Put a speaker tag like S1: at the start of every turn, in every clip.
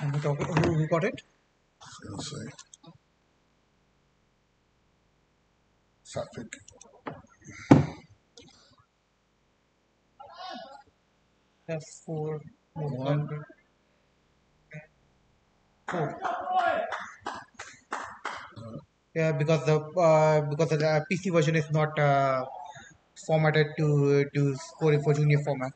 S1: And who, who got it?
S2: Let's see. Satvic.
S1: Four.
S2: One.
S1: Four. Yeah, because the uh, because the PC version is not uh, formatted to to scoring for junior format.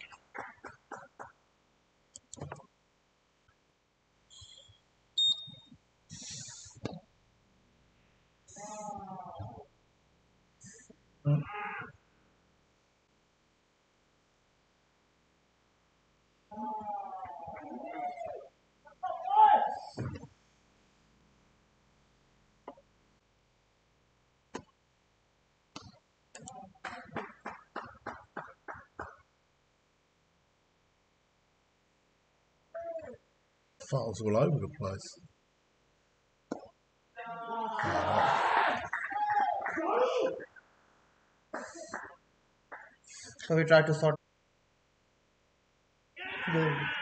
S2: Files all over the place.
S1: So we try to sort. the-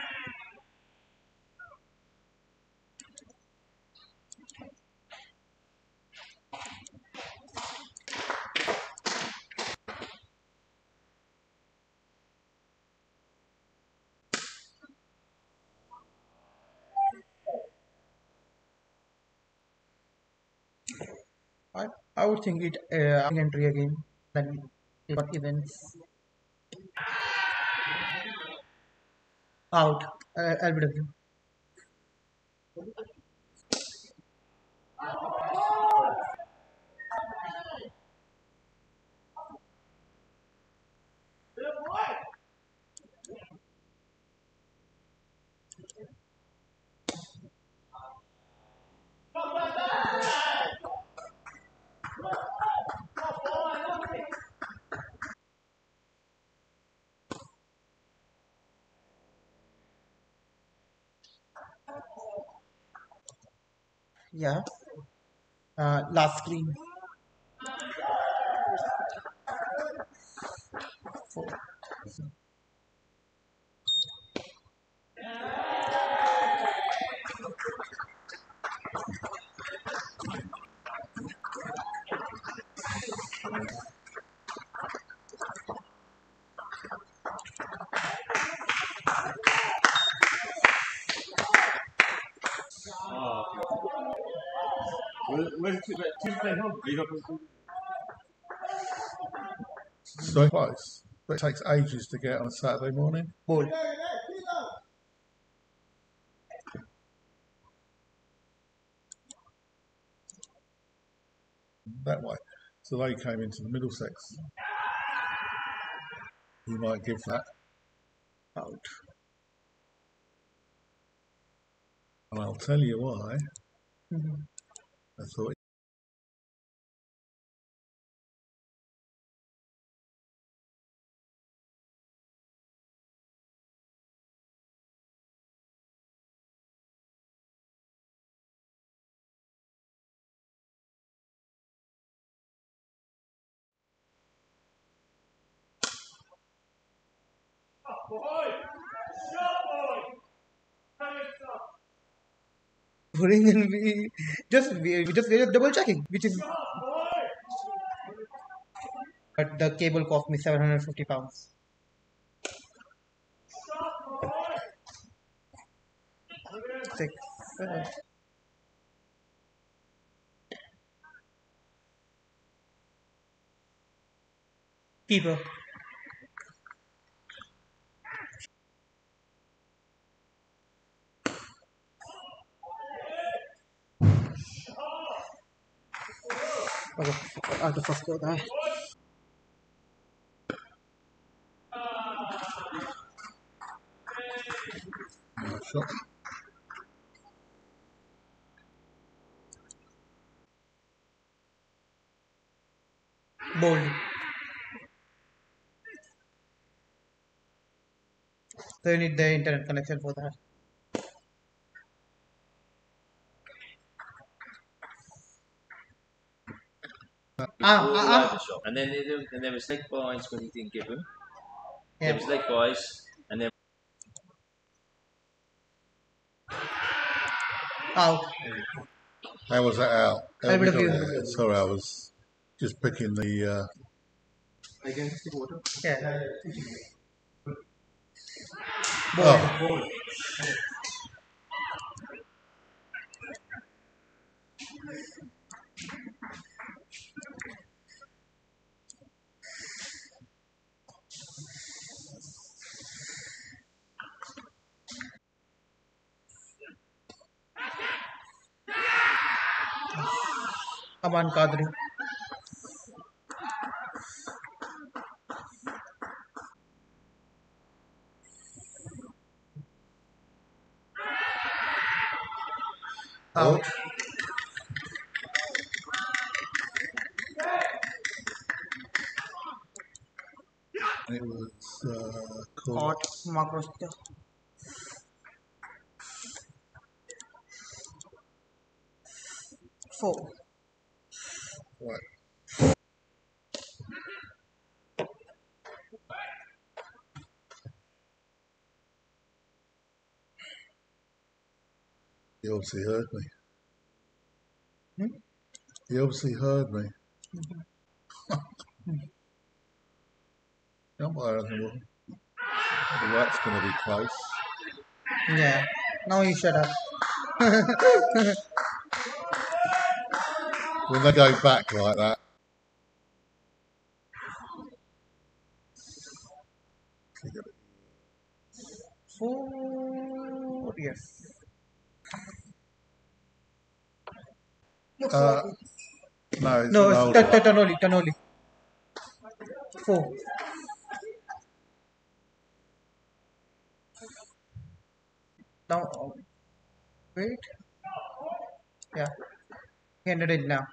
S1: I, I would think it uh, entry again? Then what events? Out. Uh, LBW. Yeah. Uh, last screen.
S3: Where's Tuesday? Tuesday? Are you not?
S2: So close. But it takes ages to get on a Saturday morning.
S1: Bowled.
S2: That way. So they came into the Middlesex. You might give that
S1: Out.
S2: and I'll tell you why.
S1: Mhm.
S2: I thought
S1: Boring and we just we, just we're double checking, which is. But the cable cost me seven hundred fifty pounds. Six. seven. Keeper. Okay, I'll just first there.
S2: nice shot.
S1: Bowled. So you need the internet connection for that. Ah,
S4: Before
S1: ah, ah.
S4: the shop. And then there, and there was leg byes when he didn't give them.
S1: Yeah.
S4: There was leg byes, and then
S1: Out.
S2: How was that out? How
S1: A
S2: we
S1: bit
S2: got
S1: you.
S2: Sorry, I was just picking the. Uh,
S1: Yeah.
S2: oh,
S1: Come on, Kadri.
S2: oh,
S1: Out.
S2: it was uh, called.
S1: Hot. Macros. Four.
S2: Right. He obviously heard me.
S1: Hmm?
S2: He obviously heard me. Don't worry, well, that's going to be close.
S1: Yeah. Now you shut up.
S2: When they go back like that,
S1: Four. Yes.
S2: uh, no, it's
S1: No,
S2: an
S1: it's
S2: older
S1: t- t- turn only. Turn only. Four. Now, wait. Yeah. Ended it now.